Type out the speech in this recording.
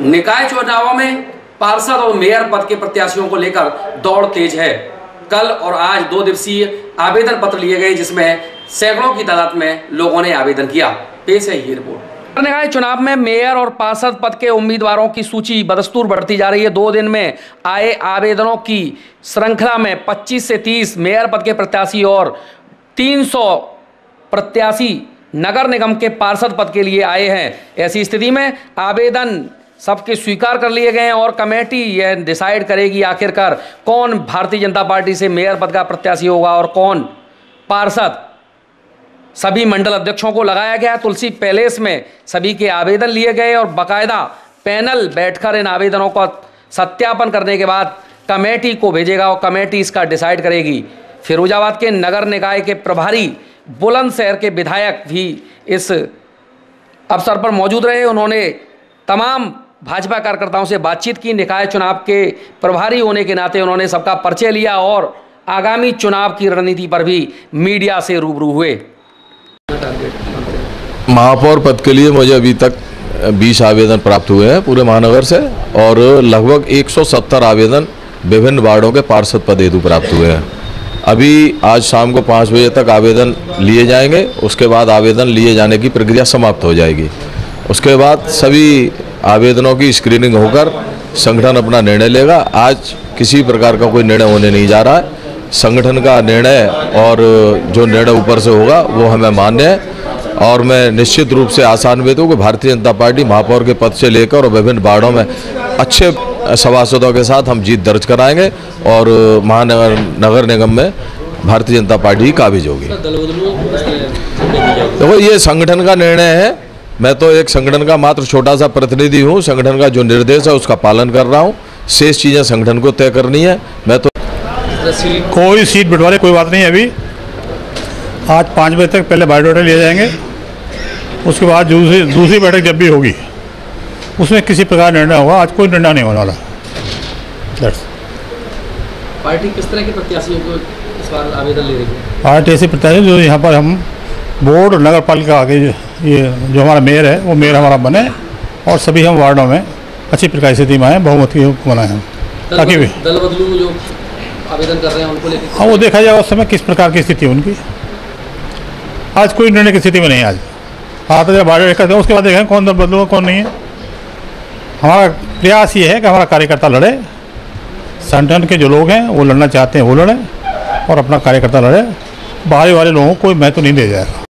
निकाय चुनावों में पार्षद और मेयर पद के प्रत्याशियों को लेकर दौड़ तेज है। कल और आज दो दिवसीय आवेदन पत्र लिए गए, जिसमें सैकड़ों की तादाद में लोगों ने आवेदन किया। पेश है ये रिपोर्ट। निकाय चुनाव में मेयर और पार्षद पद के उम्मीदवारों की सूची बदस्तूर बढ़ती जा रही है। दो दिन में आए आवेदनों की श्रृंखला में 25 से 30 मेयर पद के प्रत्याशी और 300 प्रत्याशी नगर निगम के पार्षद पद के लिए आए हैं। ऐसी स्थिति में आवेदन सबके स्वीकार कर लिए गए हैं और कमेटी यह डिसाइड करेगी आखिरकार कौन भारतीय जनता पार्टी से मेयर पद का प्रत्याशी होगा और कौन पार्षद। सभी मंडल अध्यक्षों को लगाया गया, तुलसी पैलेस में सभी के आवेदन लिए गए और बकायदा पैनल बैठकर इन आवेदनों का सत्यापन करने के बाद कमेटी को भेजेगा और कमेटी इसका डिसाइड करेगी। फिरोजाबाद के नगर निकाय के प्रभारी बुलंदशहर के विधायक भी इस अवसर पर मौजूद रहे। उन्होंने तमाम भाजपा कार्यकर्ताओं से बातचीत की, निकाय चुनाव के प्रभारी होने के नाते उन्होंने सबका परिचय लिया और आगामी चुनाव की रणनीति पर भी मीडिया से रूबरू हुए। महापौर पद के लिए मुझे अभी तक 20 आवेदन प्राप्त हुए हैं पूरे महानगर से और लगभग 170 आवेदन विभिन्न वार्डों के पार्षद पद हेतु प्राप्त हुए हैं। अभी आज शाम को पाँच बजे तक आवेदन लिए जाएँगे, उसके बाद आवेदन लिए जाने की प्रक्रिया समाप्त हो जाएगी। उसके बाद सभी आवेदनों की स्क्रीनिंग होकर संगठन अपना निर्णय लेगा। आज किसी प्रकार का कोई निर्णय होने नहीं जा रहा है। संगठन का निर्णय और जो निर्णय ऊपर से होगा, वो हमें मान्य है। और मैं निश्चित रूप से आसान्वित हूँ कि भारतीय जनता पार्टी महापौर के पद से लेकर और विभिन्न वार्डों में अच्छे सभासदों के साथ हम जीत दर्ज कराएँगे और महानगर, नगर निगम में भारतीय जनता पार्टी काबिज होगी। देखो, ये संगठन का निर्णय है। मैं तो एक संगठन का मात्र छोटा सा प्रतिनिधि हूँ। संगठन का जो निर्देश है उसका पालन कर रहा हूँ। शेष चीज़ें संगठन को तय करनी है। मैं तो कोई सीट बंटवारे कोई बात नहीं है अभी। आज पाँच बजे तक पहले बायोडाटा लिए जाएँगे। उसके बाद दूसरी दूसरी बैठक जब भी होगी उसमें किसी प्रकार निर्णय होगा। आज कोई निर्णय नहीं होने वाला। पार्टी किस तरह के प्रत्याशियों को इस बार आवेदन ले रही है? पार्टी ऐसी प्रत्याशी जो यहाँ पर हम बोर्ड और नगर पालिका आगे ये जो हमारा मेयर है वो मेयर हमारा बने और सभी हम वार्डों में अच्छी प्रकार स्थिति में आए बहुमत की बनाए हम ताकि भी दल बदलू जो आवेदन कर रहे हैं उनको लेकर हाँ वो देखा जाएगा उस समय किस प्रकार की स्थिति उनकी। आज कोई निर्णय की स्थिति में नहीं है आज। आता जब बारह करते हैं उसके बाद देखें कौन दल बदलूगा कौन नहीं है। हमारा प्रयास ये है कि हमारा कार्यकर्ता लड़े संगठन के जो लोग हैं वो लड़ना चाहते हैं वो लड़ें और अपना कार्यकर्ता लड़े। बाहरी वाले लोगों को कोई महत्व नहीं दे जाएगा।